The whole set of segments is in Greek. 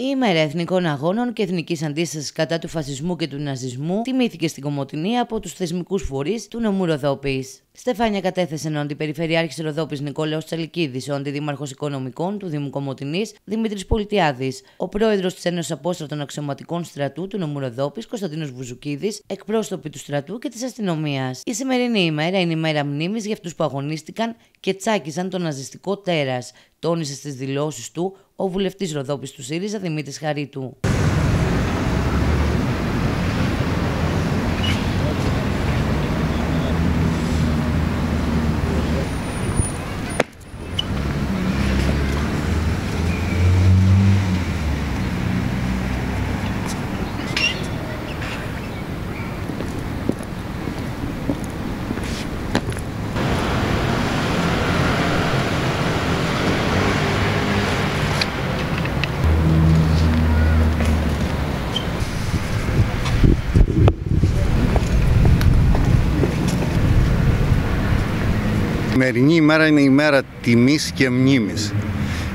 Η ημέρα εθνικών αγώνων και εθνικής αντίστασης κατά του φασισμού και του ναζισμού τιμήθηκε στην Κομωτινή από τους θεσμικούς φορείς του νομού Ροδόπης. Στεφάνια κατέθεσαν ο Αντιπεριφερειάρχη Ροδόπης Νικόλαος Τσαλικίδης, ο Αντιδήμαρχος Οικονομικών του Δήμου Κομωτινής Δημήτρης Πολιτιάδης, ο πρόεδρος της Ένωσης Απόστρατων Αξιωματικών Στρατού του νομού Ροδόπης Κωνσταντίνος Βουζουκίδης, εκπρόσωποι του στρατού και της αστυνομίας. Η σημερινή ημέρα είναι η μέρα μνήμης για αυτούς που αγωνίστηκαν και τσάκιζαν τον ναζιστικό τέρας, τόνισε στις δηλώσεις του ο βουλευτής Ροδόπης του ΣΥΡΙΖΑ Δημήτρης Χαρίτου. Σημερινή ημέρα είναι η μέρα τιμής και μνήμης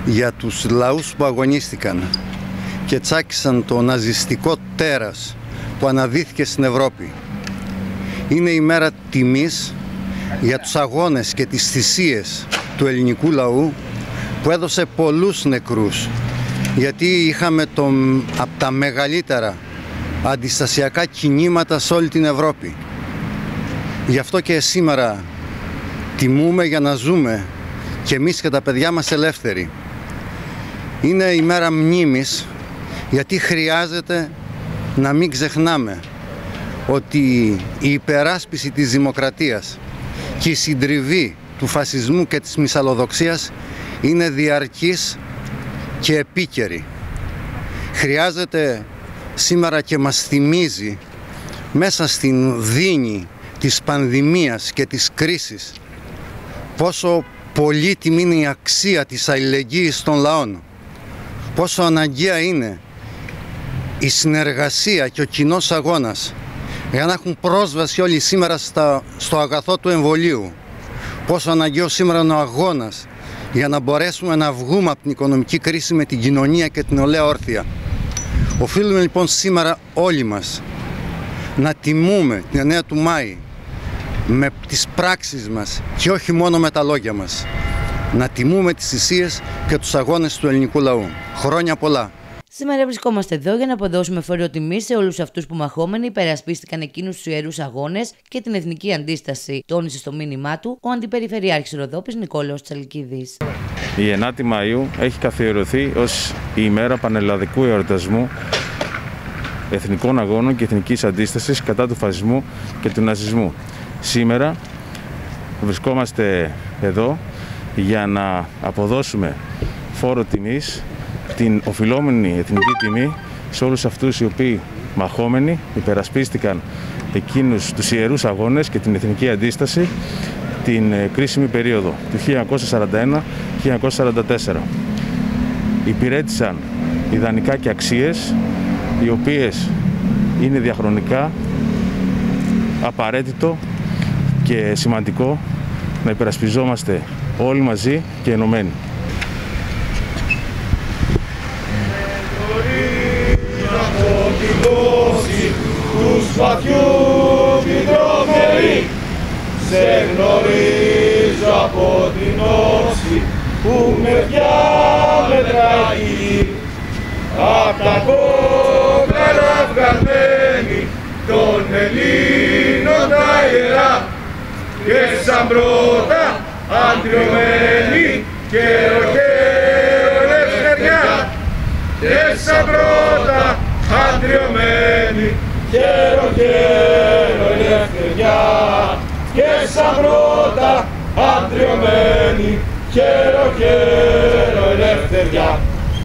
για τους λαούς που αγωνίστηκαν και τσάκισαν το ναζιστικό τέρας που αναδύθηκε στην Ευρώπη. Είναι η μέρα τιμής για τους αγώνες και τις θυσίες του ελληνικού λαού που έδωσε πολλούς νεκρούς γιατί είχαμε το, από τα μεγαλύτερα αντιστασιακά κινήματα σε όλη την Ευρώπη. Γι' αυτό και σήμερα τιμούμε για να ζούμε και εμείς και τα παιδιά μας ελεύθεροι. Είναι η μέρα μνήμης γιατί χρειάζεται να μην ξεχνάμε ότι η υπεράσπιση της δημοκρατίας και η συντριβή του φασισμού και της μυσαλλοδοξίας είναι διαρκής και επίκαιρη. Χρειάζεται σήμερα και μας θυμίζει μέσα στην δίνη της πανδημίας και της κρίσης πόσο πολύτιμη είναι η αξία της αλληλεγγύης των λαών, πόσο αναγκαία είναι η συνεργασία και ο κοινός αγώνας για να έχουν πρόσβαση όλοι σήμερα στα, στο αγαθό του εμβολίου, πόσο αναγκαίο σήμερα είναι ο αγώνας για να μπορέσουμε να βγούμε από την οικονομική κρίση με την κοινωνία και την ολέα όρθια. Οφείλουμε λοιπόν σήμερα όλοι μας να τιμούμε την 9 του Μάη με τις πράξεις μας και όχι μόνο με τα λόγια μας. Να τιμούμε τις θυσίες και τους αγώνες του ελληνικού λαού. Χρόνια πολλά. Σήμερα βρισκόμαστε εδώ για να αποδώσουμε φόρο τιμή σε όλους αυτούς που μαχόμενοι υπερασπίστηκαν εκείνους τους ιερούς αγώνες και την εθνική αντίσταση, τόνισε στο μήνυμά του ο Αντιπεριφερειάρχης Ροδόπης Νικόλαος Τσαλκίδης. Η 9η Μαου έχει καθιερωθεί ως η ημέρα πανελλαδικού εορτασμού εθνικών αγώνων και εθνικής αντίστασης κατά του φασισμού και του ναζισμού. Σήμερα βρισκόμαστε εδώ για να αποδώσουμε φόρο τιμής, την οφειλόμενη εθνική τιμή σε όλους αυτούς οι οποίοι μαχόμενοι υπερασπίστηκαν εκείνους τους ιερούς αγώνες και την εθνική αντίσταση την ε, κρίσιμη περίοδο του 1941-1944. Υπηρέτησαν ιδανικά και αξίες οι οποίες είναι διαχρονικά απαραίτητο και σημαντικό να υπερασπιζόμαστε όλοι μαζί και ενωμένοι. του σπαθιού σε γνωρίζω από την όση που με διάμετραγεί απ' τα κόκαλα βγαλμένη των Ελλήνων τα ιερά και σαν πρώτα αντριωμένη και ροχαίο ελευθεριά και σαν πρώτα αντριωμένη και ροχαίο ελευθεριά και σαν πρώτα αντριωμένη και ροχαίο ελευθεριά